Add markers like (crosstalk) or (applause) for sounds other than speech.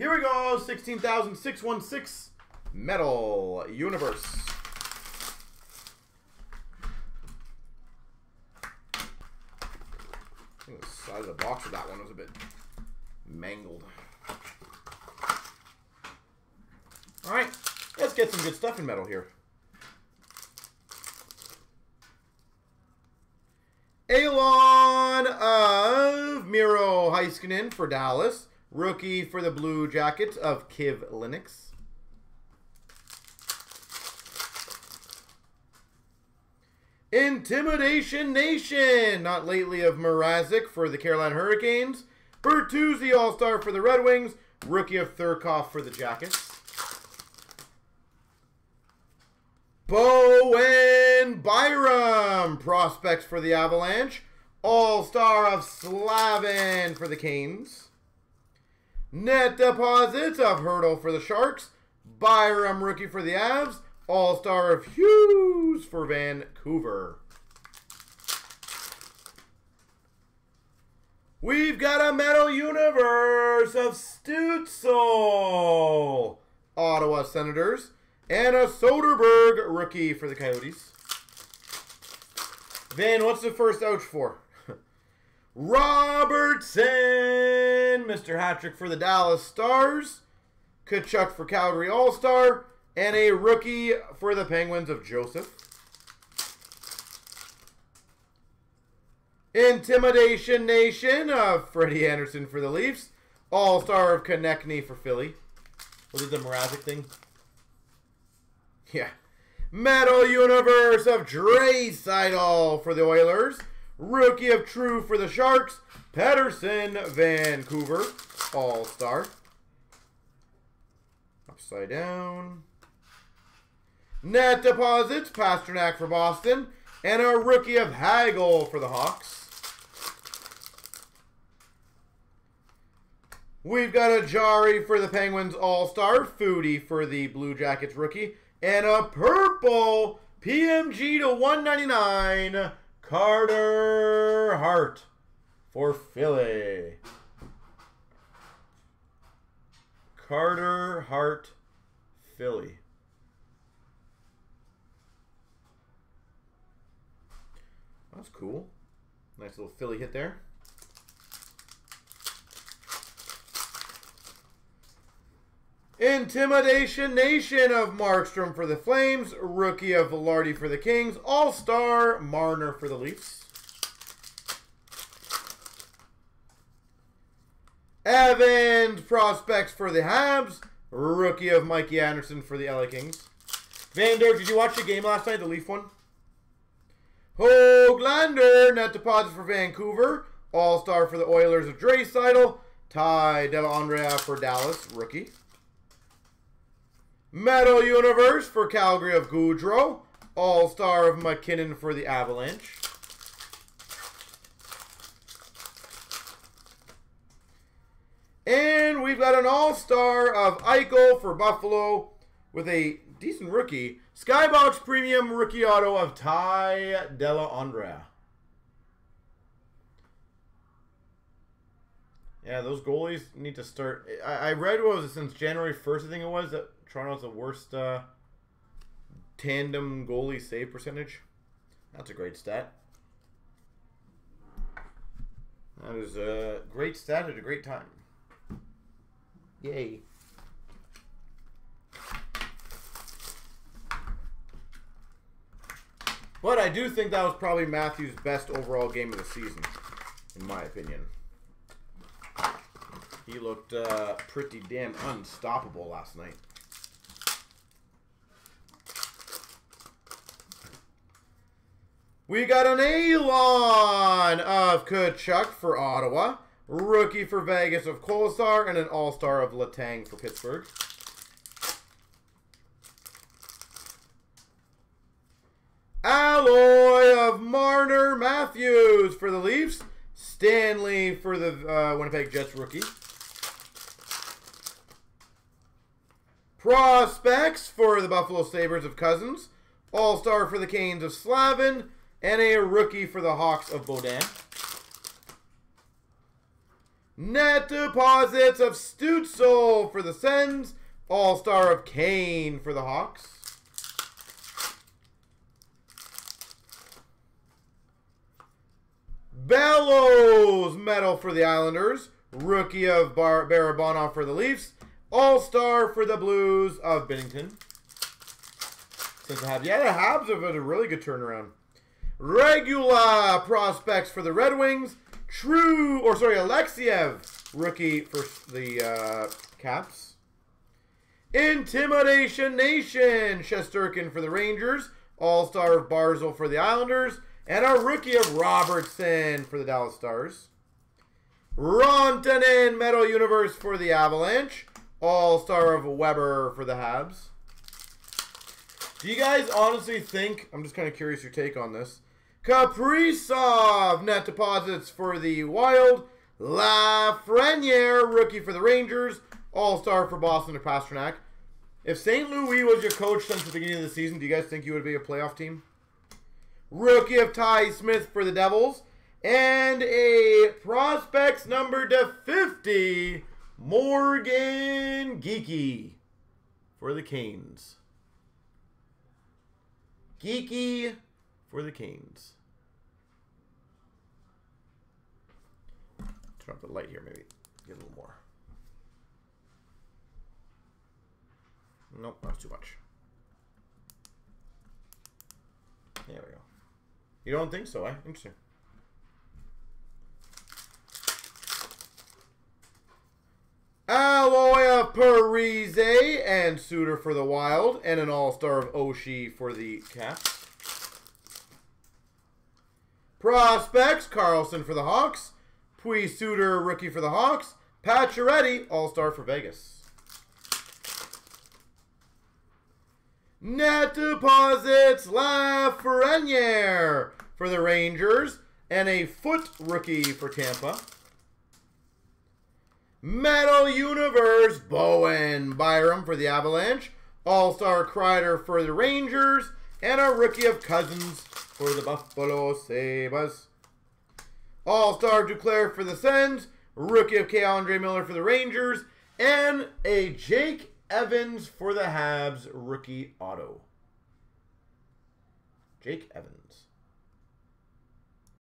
Here we go, 16,616 Metal Universe. I think the size of the box of that one was a bit mangled. Alright, let's get some good stuff in metal here. Alon of Miro Heiskanen for Dallas. Rookie for the Blue Jackets of Kiv Linux. Intimidation Nation, not lately of Mrazek for the Carolina Hurricanes. Bertuzzi All-Star for the Red Wings. Rookie of Thurkoff for the Jackets. Bowen Byram, prospects for the Avalanche. All-Star of Slavin for the Canes. Net deposits of Hertl for the Sharks. Byram, rookie for the Avs. All-Star of Hughes for Vancouver. We've got a Metal Universe of Stützle. Ottawa Senators. And a Soderberg rookie for the Coyotes. Van, what's the first ouch for? (laughs) Robertson, Mr. Hattrick for the Dallas Stars. Tkachuk for Calgary All-Star. And a rookie for the Penguins of Joseph. Intimidation Nation of Freddie Andersen for the Leafs. All-Star of Konecny for Philly. Was it the Mrazek thing? Yeah. Metal Universe of Draisaitl for the Oilers. Rookie of True for the Sharks. Pettersson, Vancouver. All-Star. Upside down. Net deposits, Pastrnak for Boston. And a rookie of Hagel for the Hawks. We've got a Jarry for the Penguins All-Star. Foudy for the Blue Jackets rookie. And a purple PMG to 199 Carter Hart for Philly. Carter Hart, Philly. That's cool. Nice little Philly hit there. Intimidation Nation of Markstrom for the Flames. Rookie of Vilardi for the Kings. All-Star Marner for the Leafs. Evans Prospects for the Habs. Rookie of Mikey Anderson for the LA Kings. Vander, did you watch the game last night, the Leaf one? Hoglander, net deposit for Vancouver. All-Star for the Oilers of Draisaitl. Ty Dellandrea for Dallas, rookie. Metal Universe for Calgary of Gaudreau. All-Star of MacKinnon for the Avalanche. And we've got an All-Star of Eichel for Buffalo with a decent rookie. Skybox Premium Rookie Auto of Ty Dellandrea. Yeah, those goalies need to start. I, I read what was it since January 1st, I think it was, that Toronto's the worst uh, tandem goalie save percentage. That's a great stat. That is a great stat at a great time. Yay. But I do think that was probably Matthews' best overall game of the season, in my opinion. He looked uh, pretty damn unstoppable last night. We got an Elon of Tkachuk for Ottawa. Rookie for Vegas of Kolesar. And an All-Star of Letang for Pittsburgh. Alloy of Marner Matthews for the Leafs. Stanley for the uh, Winnipeg Jets rookie. Prospects for the Buffalo Sabres of Cozens. All-Star for the Canes of Slavin. And a rookie for the Hawks of Beaudin. Net deposits of Stützle for the Sens. All-Star of Kane for the Hawks. Bellows medal for the Islanders. Rookie of Bar Barabanov for the Leafs. All-Star for the Blues of Binnington. Since the Habs. Yeah, the Habs have had a really good turnaround. Regular prospects for the Red Wings. True, or sorry, Alexeyev, rookie for the uh, Caps. Intimidation Nation, Shesterkin for the Rangers. All-Star of Barzal for the Islanders. And our rookie of Robertson for the Dallas Stars. Rantanen Metal Universe for the Avalanche. All-Star of Weber for the Habs. Do you guys honestly think, I'm just kind of curious your take on this, Kaprizov net deposits for the Wild. Lafreniere, rookie for the Rangers. All-star for Boston to Pastrnak. If St. Louis was your coach since the beginning of the season, do you guys think you would be a playoff team? Rookie of Ty Smith for the Devils. And a prospects number to 50, Morgan Geekie for the Canes. Geekie for the Canes. Turn up the light here, maybe. Get a little more. Nope, that's too much. There we go. You don't think so, eh? Interesting. Alloy of Parise and Suter for the Wild, and an All-Star of Oshie for the Caps. Prospects, Carlson for the Hawks. Pius Suter, rookie for the Hawks. Pacioretty, All-Star for Vegas. Net deposits, Lafreniere for the Rangers. And a Foote rookie for Tampa. Metal Universe, Bowen Byram for the Avalanche. All-Star Kreider for the Rangers. And a rookie of Cozens for the Buffalo Sabres. All-Star Duclair for the Sens. Rookie of K'Andre Miller for the Rangers. And a Jake Evans for the Habs rookie auto. Jake Evans.